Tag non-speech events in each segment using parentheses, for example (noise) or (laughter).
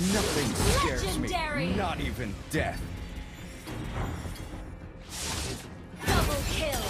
Nothing scares Legendary. me. Not even death. Double kill.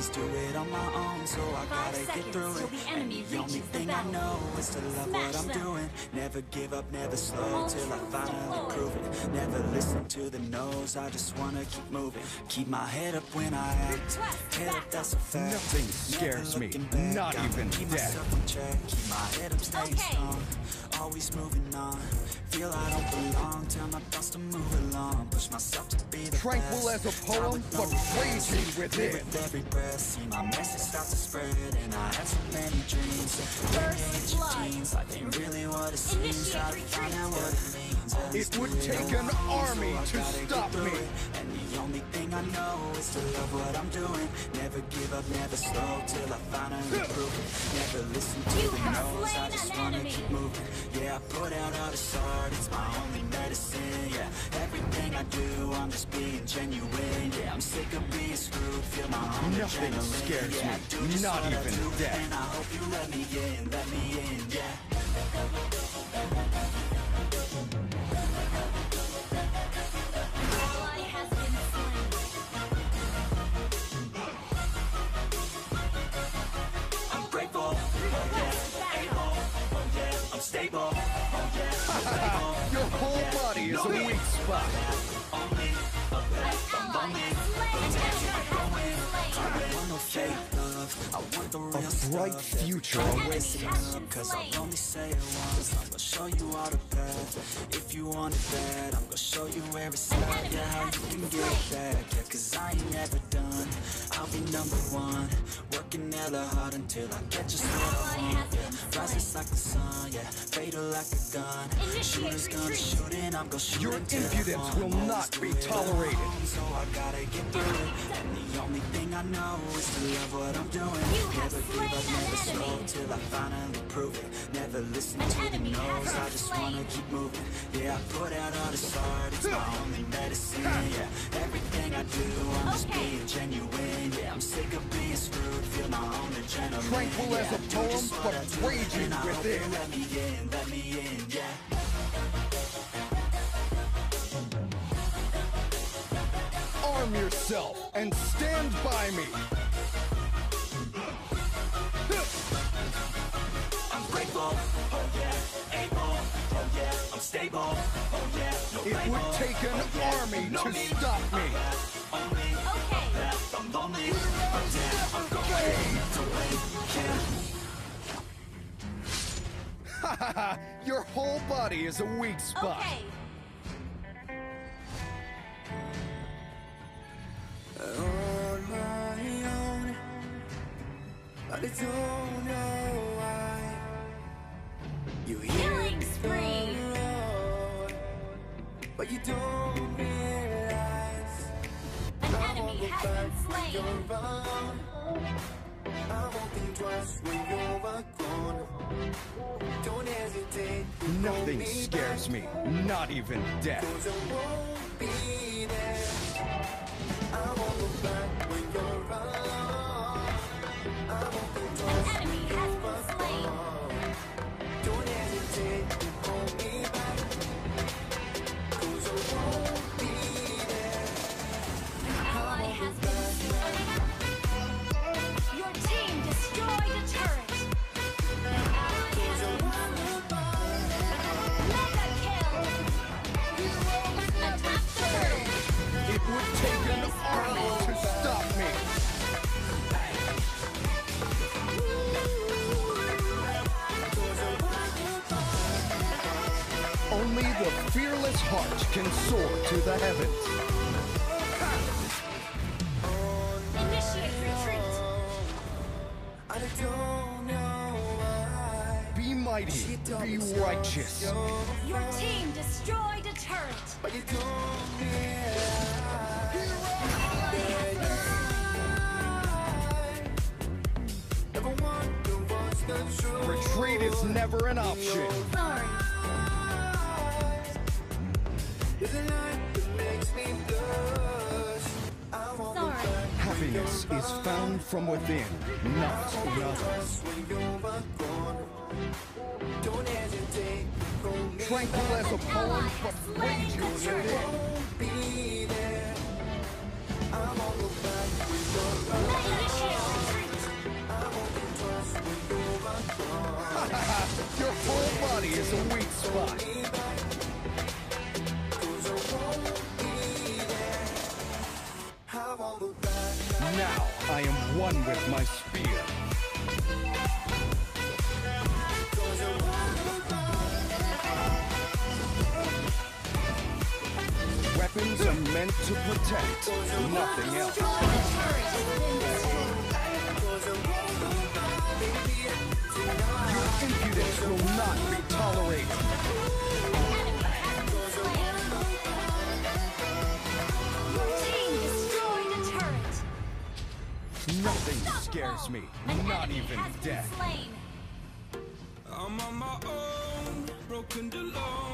Always do it on my own, so I Five gotta get through it. the enemy and the only reaches the thing I know is to love Smash what I'm them. doing. Never give up, never slow All till I finally deployed. prove it. Never listen to the no's, I just wanna keep moving. Keep my head up when I act. Request Head up, that's a fact. Nothing scares me. back. Not Gotta even keep death. myself on track. Keep my head up, stay Okay. strong. Always moving on. Feel I don't belong. Tell my thoughts to move along. Push myself to be the Tranquil best. as a poem, Time but with no raging within. With every breath. See my message start to spread, and I have so many dreams. First blood. Jeans, life ain't really what it seems. Try to find out what it means. Always It would take an army so to stop me. And the only thing I know is to love what I'm doing. Never give up, never slow till I finally prove it. Never listen to You the have no's. I slain just an wanna enemy. keep moving. Yeah, I put out all this art, it's my only medicine. Yeah, everything I do, I'm just being genuine. Yeah, I'm sick of being screwed. Feel my own Nothing adrenaline. scares yeah, me, do not even do, death. And I hope you let me in, let me in. Yeah. I want the real stuff. bright future awaits wasting Cause I'll only say it once. I'm gonna show you all the path. If you want it bad, I'm gonna show you every side. enemy Yeah, how you can get it back. Yeah, cause I ain't never done. I'll be number one. Working hella hard until I get just what I want. Yeah, rises like the sun, yeah. Fatal like a gun. Initiate Shooters gonna shoot and I'm gonna shoot Your impudence will not be tolerated. alone, So I gotta get through it. And the only thing I know is to love what I'm doing. You have Never give slain up, never slow till I finally prove it. Never listen An to the enemy no's. I just slain. wanna keep moving. Yeah, I put out all this art. It's my (laughs) only medicine. Yeah, everything I do, I'm just being genuine. Yeah, I'm sick of being screwed. Feel my own adrenaline. Tranquil yeah, as a poem, but raging and I hope within. Let me in, let me in, yeah. Arm yourself and stand by me. (laughs) I'm grateful, oh yeah, able, oh yeah, I'm stable, oh yeah, no It label, would take an oh, army to stop me. Oh, (laughs) Your whole body is a weak spot. Okay. on my own, but I don't know why. You hear Killing spree. the but you don't realize An enemy has been slain. you're. I won't think twice when you're gone. Nothing scares me, not even death. I won't back when you're turret. It an army to stop me. Only the fearless heart can soar to the heavens. Initiate retreat. I don't know why. Be mighty, be righteous. Your team destroyed a but you told me Never wonder what's the truth. Retreat is never an option. Sorry. Is a light that makes me blush. I won't go Sorry. Happiness is found from within, not in others. just when you're gone. Don't hesitate. Go me Tranquil as a poem, but raging within. Your body is a weak spot. Now I am one with my spear. Look back, baby. Tonight. Your impudence will not be tolerated. Nothing scares me, An not even death. I'm on my own, broken alone.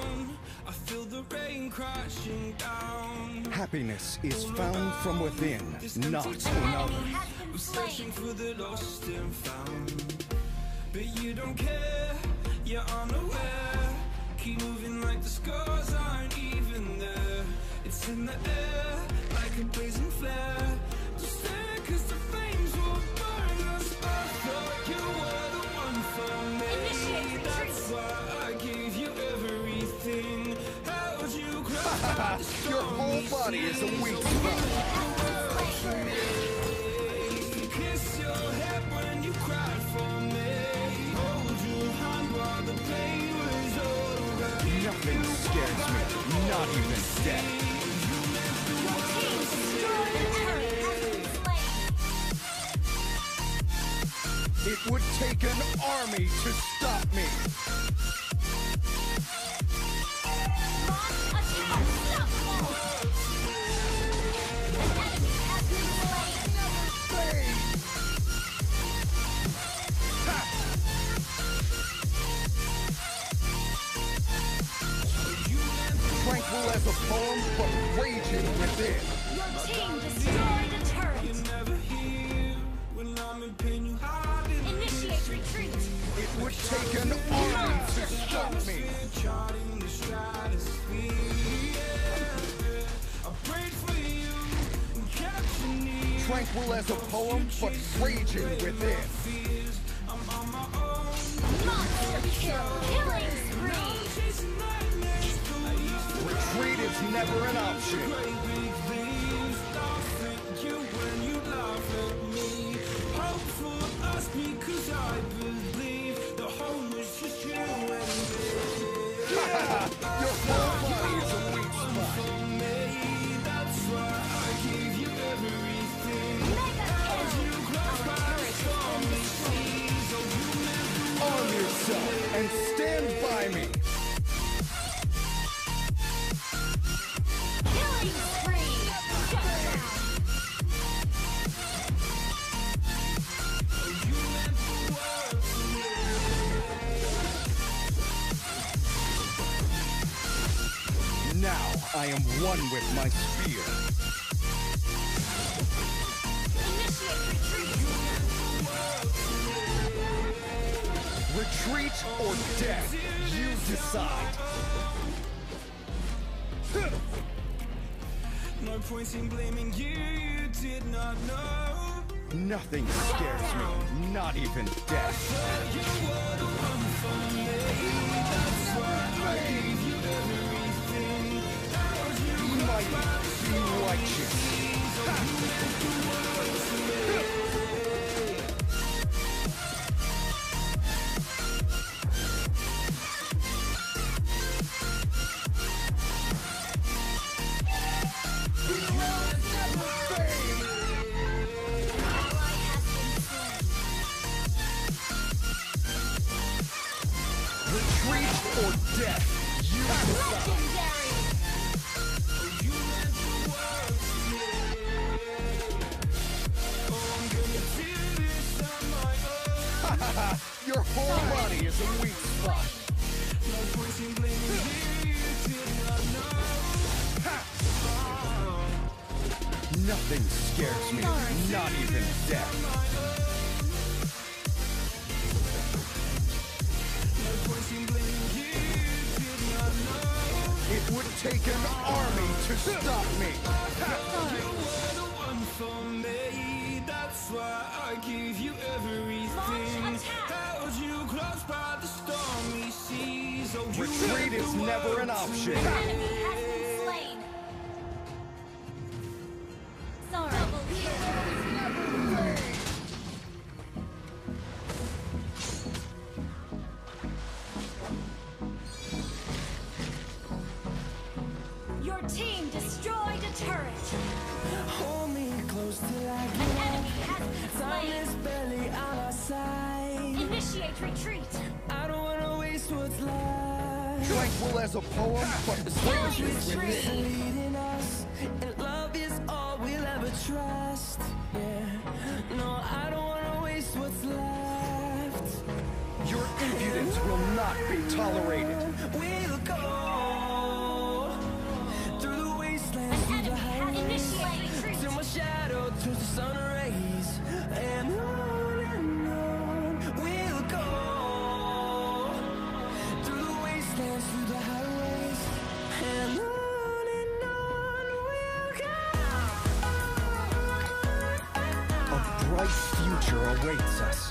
Happiness is found from within, not An in others. I'm searching for the lost and found. But you don't care, you're unaware. Keep moving like the scars aren't even there. It's in the air, like a blazing flare. Just stare, cause the hand while the pain was over. Nothing scares me, not even death. Team destroyed a turret has been slain. It would take an army to stop me. Tranquil as a poem, but raging within. Your team destroyed a turret. Never here when I'm in pain. You hide Initiate retreat. It would take an army to stop me. charting the stratosphere. I prayed for you and kept you near. Tranquil as a poem, but raging within. I'm on my own. Monster kill. Killing never an option. My spear. Retreat. Retreat or death, you decide. No point in blaming you, you did not know. Nothing scares me, not even death. Retreat or death, you decide. There's a weak spot. No point in blaming you, you did not know. Nothing scares me, not even death. No point in blaming you, you did not know. It would take an army to stop me. You were the one for me, that's why I gave you everything. Slain. Sorry. Double kill. Your team destroyed a turret. Hold me close till I An enemy has been Time is barely on our side. Initiate retreat. I don't wanna waste what's left. Tranquil as a poem, but poetry spree. within. leading us, and love is all we'll ever trust. Yeah, no, I don't wanna waste what's left. Your impudence will not be tolerated. Awaits us.